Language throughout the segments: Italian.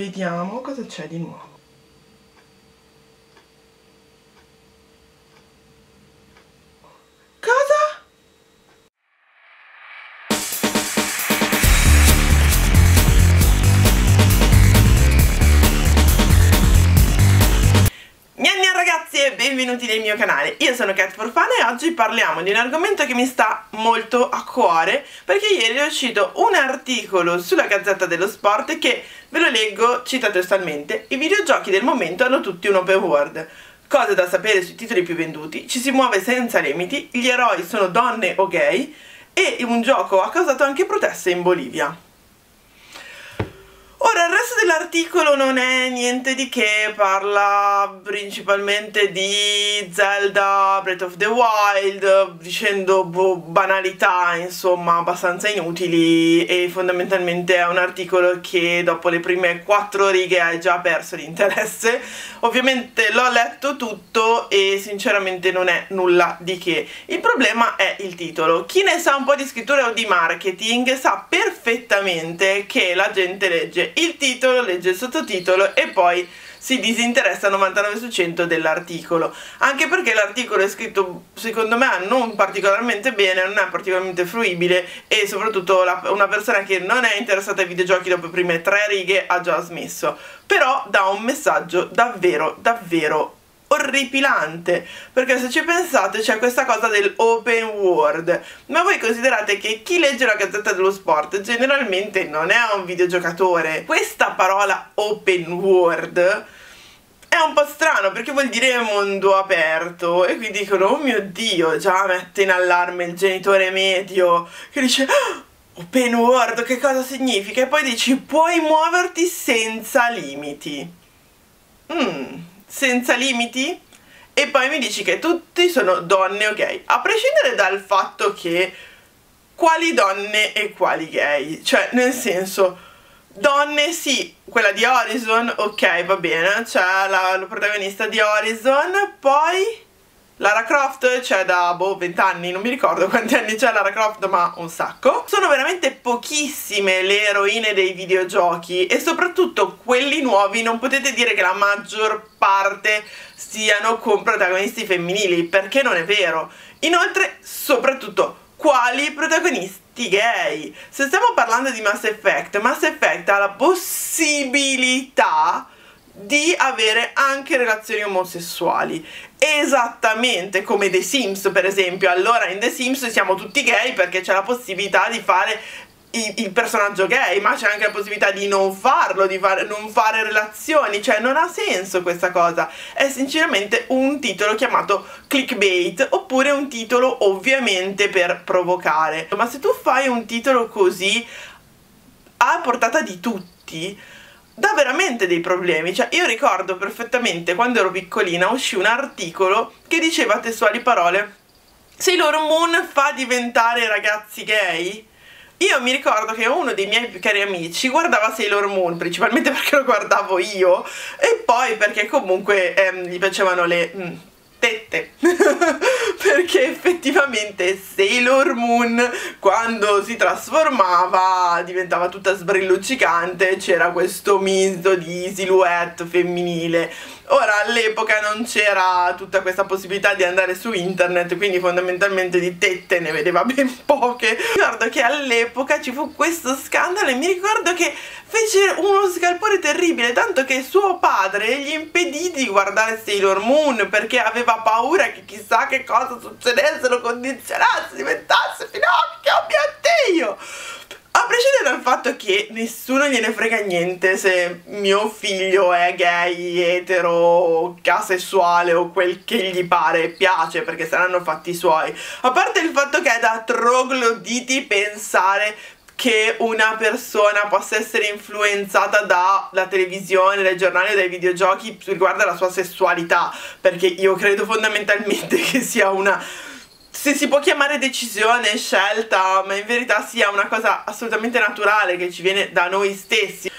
Vediamo cosa c'è di nuovo. Benvenuti nel mio canale, io sono Cat for Fun e oggi parliamo di un argomento che mi sta molto a cuore perché ieri è uscito un articolo sulla Gazzetta dello Sport che, ve lo leggo, cita testualmente, i videogiochi del momento hanno tutti un open world. Cose da sapere sui titoli più venduti, ci si muove senza limiti, gli eroi sono donne o gay e un gioco ha causato anche proteste in Bolivia. Ora, dell'articolo non è niente di che, parla principalmente di Zelda Breath of the Wild, dicendo boh, banalità, insomma, abbastanza inutili e fondamentalmente è un articolo che dopo le prime quattro righe hai già perso l'interesse. Ovviamente l'ho letto tutto e sinceramente non è nulla di che. Il problema è il titolo. Chi ne sa un po' di scrittura o di marketing sa perfettamente che la gente legge il titolo, legge il sottotitolo e poi si disinteressa 99 su 100 dell'articolo. Anche perché l'articolo è scritto secondo me non particolarmente bene non è particolarmente fruibile e soprattutto la, una persona che non è interessata ai videogiochi dopo le prime tre righe ha già smesso. Però dà un messaggio davvero davvero orripilante. Perché se ci pensate c'è questa cosa del open world. Ma voi considerate che chi legge la gazzetta dello sport generalmente non è un videogiocatore. Questa parola open world è un po' strano perché vuol dire mondo aperto. E qui dicono oh mio dio già mette in allarme il genitore medio che dice ah, open world che cosa significa? E poi dici puoi muoverti senza limiti. Mmm senza limiti? E poi mi dici che tutti sono donne o gay a prescindere dal fatto che quali donne e quali gay. Cioè nel senso donne sì quella di Horizon ok va bene c'è la, la protagonista di Horizon poi Lara Croft c'è da boh 20 anni, non mi ricordo quanti anni c'è Lara Croft ma un sacco. Sono veramente pochissime le eroine dei videogiochi e soprattutto quelli nuovi non potete dire che la maggior parte siano con protagonisti femminili perché non è vero. Inoltre soprattutto quali protagonisti gay? Se stiamo parlando di Mass Effect, Mass Effect ha la possibilità di avere anche relazioni omosessuali esattamente come The Sims per esempio allora in The Sims siamo tutti gay perché c'è la possibilità di fare il, personaggio gay, ma c'è anche la possibilità di non farlo, di fare, non fare relazioni, cioè non ha senso questa cosa. È sinceramente un titolo chiamato clickbait oppure un titolo ovviamente per provocare. Ma se tu fai un titolo così a portata di tutti, dà veramente dei problemi. Cioè, io ricordo perfettamente quando ero piccolina uscì un articolo che diceva testuali parole Sailor Moon fa diventare ragazzi gay? Io mi ricordo che uno dei miei più cari amici guardava Sailor Moon, principalmente perché lo guardavo io, e poi perché comunque ehm, gli piacevano le mm, tette. perché effettivamente Sailor Moon quando si trasformava diventava tutta sbrilluccicante, c'era questo misto di silhouette femminile Ora all'epoca non c'era tutta questa possibilità di andare su internet, quindi fondamentalmente di tette ne vedeva ben poche. Ricordo che all'epoca ci fu questo scandalo e mi ricordo che fece uno scalpore terribile, tanto che suo padre gli impedì di guardare Sailor Moon perché aveva paura che chissà che cosa succedesse, lo condizionasse, diventasse Finocchio, mio Dio! Dal fatto che nessuno gliene frega niente se mio figlio è gay, etero, asessuale o quel che gli pare, piace perché saranno fatti suoi. A parte il fatto che è da trogloditi pensare che una persona possa essere influenzata dalla televisione, dai giornali o dai videogiochi riguardo alla sua sessualità, perché io credo fondamentalmente che sia una se si può chiamare decisione, scelta, ma in verità sia una cosa assolutamente naturale che ci viene da noi stessi.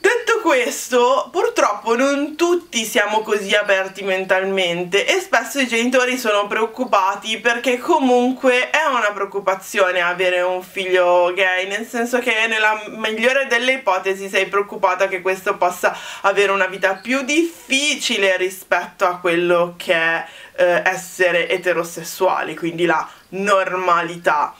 Detto questo, purtroppo non tutti siamo così aperti mentalmente e spesso i genitori sono preoccupati perché comunque è una preoccupazione avere un figlio gay, nel senso che nella migliore delle ipotesi sei preoccupata che questo possa avere una vita più difficile rispetto a quello che è eh, essere eterosessuali, quindi la normalità.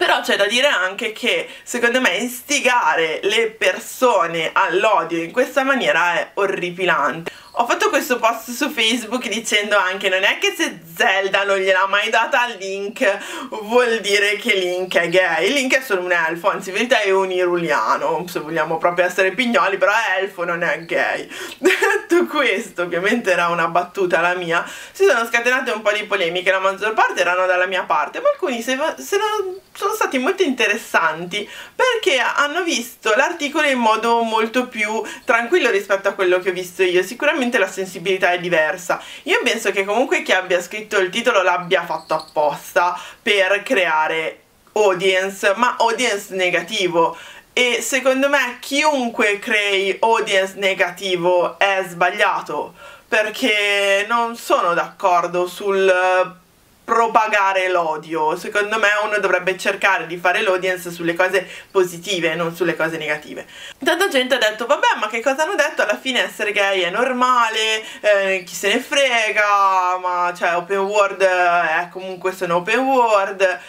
Però c'è da dire anche che secondo me istigare le persone all'odio in questa maniera è orripilante. Ho fatto questo post su Facebook dicendo anche non è che se Zelda non gliel'ha mai data Link vuol dire che Link è gay. Link è solo un elfo, anzi in verità è un iruliano, se vogliamo proprio essere pignoli, però è elfo, non è gay. Detto questo, ovviamente era una battuta la mia, si sono scatenate un po' di polemiche, la maggior parte erano dalla mia parte, ma alcuni se, se non, sono stati molto interessanti perché hanno visto l'articolo in modo molto più tranquillo rispetto a quello che ho visto io. Sicuramente ovviamente la sensibilità è diversa. Io penso che comunque chi abbia scritto il titolo l'abbia fatto apposta per creare audience, ma audience negativo. E secondo me chiunque crei audience negativo è sbagliato perché non sono d'accordo sul propagare l'odio. Secondo me uno dovrebbe cercare di fare l'audience sulle cose positive, non sulle cose negative. Tanta gente ha detto, vabbè, ma che cosa hanno detto? Alla fine essere gay è normale, eh, chi se ne frega, ma cioè open world è comunque sono open world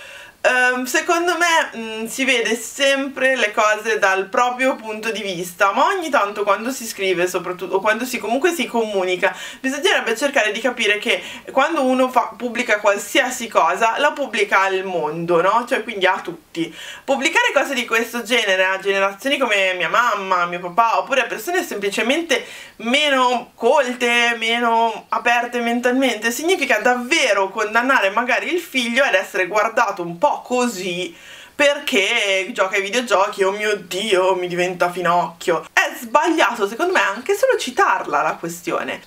Um, secondo me mh, mm, si vede sempre le cose dal proprio punto di vista, ma ogni tanto quando si scrive, soprattutto, o quando si comunque si comunica, bisognerebbe cercare di capire che quando uno fa, pubblica qualsiasi cosa, la pubblica al mondo, no? Cioè quindi a tutti. Pubblicare cose di questo genere a generazioni come mia mamma, mio papà, oppure a persone semplicemente meno colte, meno aperte mentalmente, significa davvero condannare magari il figlio ad essere guardato un po' così perché gioca ai videogiochi, oh mio dio, mi diventa finocchio. È sbagliato, secondo me, anche solo citarla la questione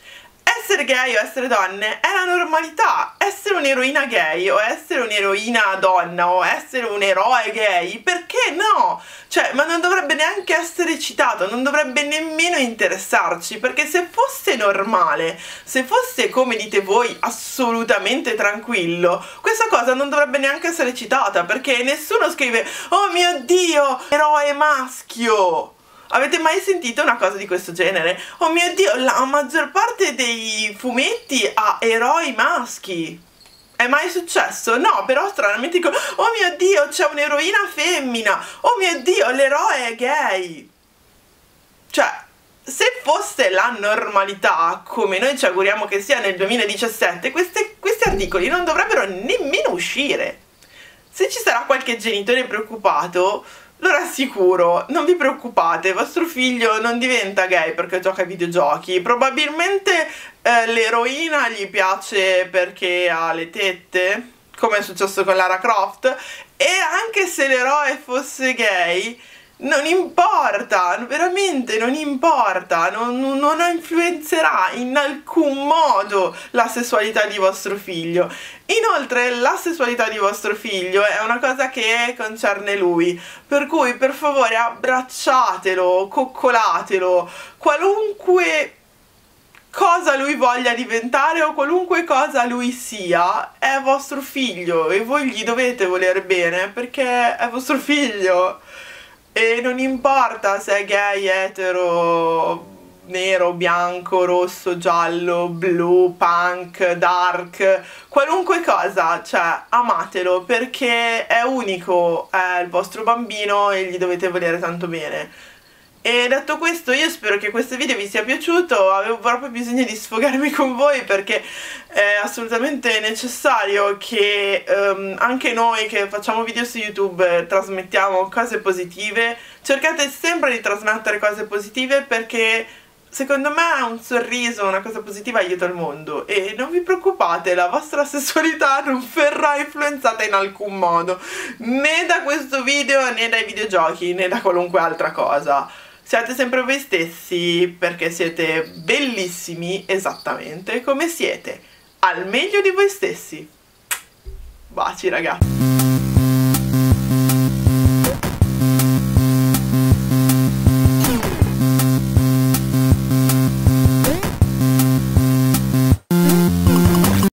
essere gay o essere donne è la normalità. Essere un'eroina gay o essere un'eroina donna o essere un eroe gay, perché no? Cioè, ma non dovrebbe neanche essere citato, non dovrebbe nemmeno interessarci, perché se fosse normale, se fosse, come dite voi, assolutamente tranquillo, questa cosa non dovrebbe neanche essere citata, perché nessuno scrive "Oh mio Dio, eroe maschio!" Avete mai sentito una cosa di questo genere? Oh mio dio, la maggior parte dei fumetti ha eroi maschi. È mai successo? No, però stranamente dico, oh mio dio, c'è un'eroina femmina. Oh mio dio, l'eroe è gay. Cioè, se fosse la normalità, come noi ci auguriamo che sia nel 2017, queste, questi articoli non dovrebbero nemmeno uscire. Se ci sarà qualche genitore preoccupato, lo rassicuro, non vi preoccupate, vostro figlio non diventa gay perché gioca ai videogiochi, probabilmente eh, l'eroina gli piace perché ha le tette, come è successo con Lara Croft, e anche se l'eroe fosse gay, non importa, veramente non importa, non, non, influenzerà in alcun modo la sessualità di vostro figlio. Inoltre la sessualità di vostro figlio è una cosa che concerne lui, per cui per favore abbracciatelo, coccolatelo, qualunque cosa lui voglia diventare o qualunque cosa lui sia è vostro figlio e voi gli dovete voler bene perché è vostro figlio e non importa se è gay, etero, nero, bianco, rosso, giallo, blu, punk, dark, qualunque cosa, cioè amatelo perché è unico, è il vostro bambino e gli dovete volere tanto bene. E detto questo io spero che questo video vi sia piaciuto, avevo proprio bisogno di sfogarmi con voi perché è assolutamente necessario che um, anche noi che facciamo video su YouTube trasmettiamo cose positive, cercate sempre di trasmettere cose positive perché secondo me un sorriso, una cosa positiva aiuta il mondo. E non vi preoccupate, la vostra sessualità non verrà influenzata in alcun modo, né da questo video né dai videogiochi né da qualunque altra cosa. Siate sempre voi stessi perché siete bellissimi esattamente come siete, al meglio di voi stessi. Baci ragazzi.